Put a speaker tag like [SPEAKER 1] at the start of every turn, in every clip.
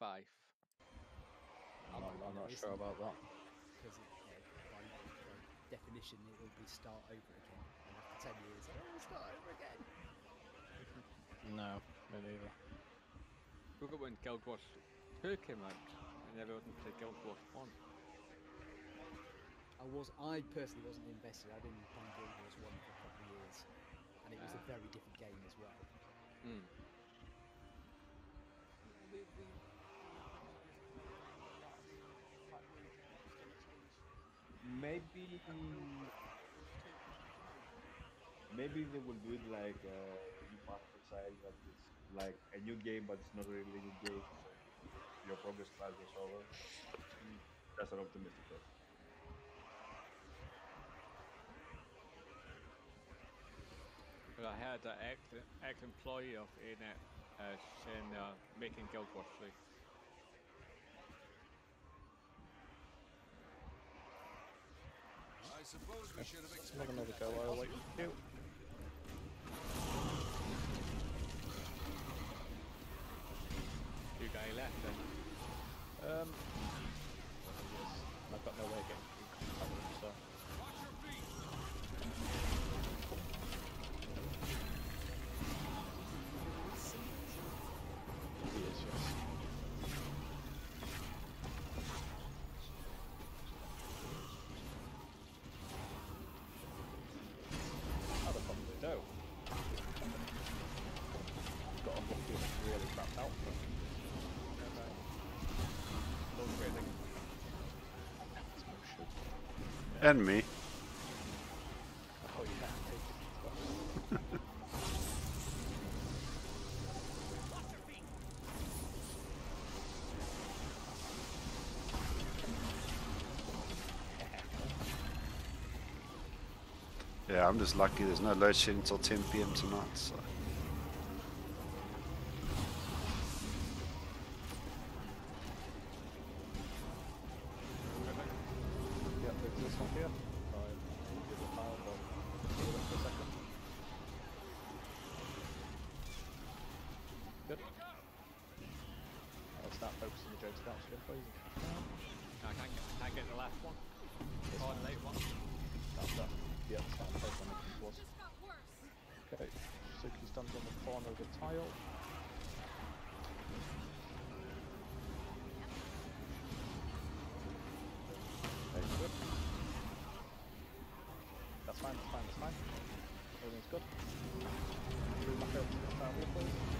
[SPEAKER 1] five.
[SPEAKER 2] I'm, not, I'm not sure about that.
[SPEAKER 3] Because yeah, by, by definition, it will be start over again. And after 10 years, oh, we'll start over again.
[SPEAKER 2] No, me neither.
[SPEAKER 1] Look at when Guild Wars 2 came out and everyone played Guild Wars 1.
[SPEAKER 3] I was, I personally wasn't invested. I've been playing Guild Wars 1 for a couple of years. And it was a
[SPEAKER 1] Ah.
[SPEAKER 3] very different game as well.
[SPEAKER 1] Mm.
[SPEAKER 4] Maybe maybe they will do it like uh, you that it's like a new game, but it's not really a new game. So your progress bar goes over. That's an optimistic thought.
[SPEAKER 1] But I had an ex, ex-employee of ANET uh, saying uh, making Guild Wars 3.
[SPEAKER 5] Suppose we should have expected
[SPEAKER 2] another go while I wait you.
[SPEAKER 1] You guy left then.
[SPEAKER 2] Um, I've got no way of getting through so.
[SPEAKER 5] Watch your feet.
[SPEAKER 2] And
[SPEAKER 6] me.
[SPEAKER 2] Yeah.
[SPEAKER 6] Yeah, I'm just lucky there's no load shedding until 10 pm tonight, so.
[SPEAKER 2] Start focusing the jade scouts again, please.
[SPEAKER 1] I can't get, can't get the last one. Oh, late one.
[SPEAKER 2] That's that. Yep, start focusing on the was.
[SPEAKER 7] Just got worse.
[SPEAKER 2] Okay, Suki stands on the corner of the tile. Okay, good. That's fine, that's fine, that's fine. Everything's good. Move back over to the tile please.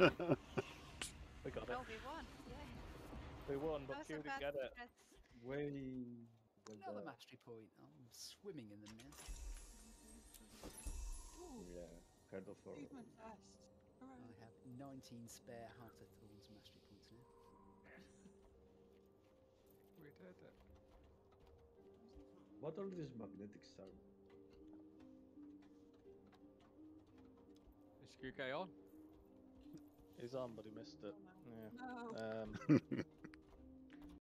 [SPEAKER 2] We got it.
[SPEAKER 8] Oh, we won. Yay.
[SPEAKER 2] We won, but
[SPEAKER 8] That was
[SPEAKER 2] Q
[SPEAKER 8] the
[SPEAKER 2] didn't get it.
[SPEAKER 8] death.
[SPEAKER 4] Way. well
[SPEAKER 3] Another
[SPEAKER 4] done.
[SPEAKER 3] mastery point. I'm swimming in them now.
[SPEAKER 4] Yeah, kind of for.
[SPEAKER 8] You went fast.
[SPEAKER 3] I have 19 spare Heart of Thorns mastery points now.
[SPEAKER 1] We did it.
[SPEAKER 4] What are these magnetic stars?
[SPEAKER 1] Is you guy on?
[SPEAKER 2] He's on, but he missed it.
[SPEAKER 8] No.
[SPEAKER 2] Yeah. Um,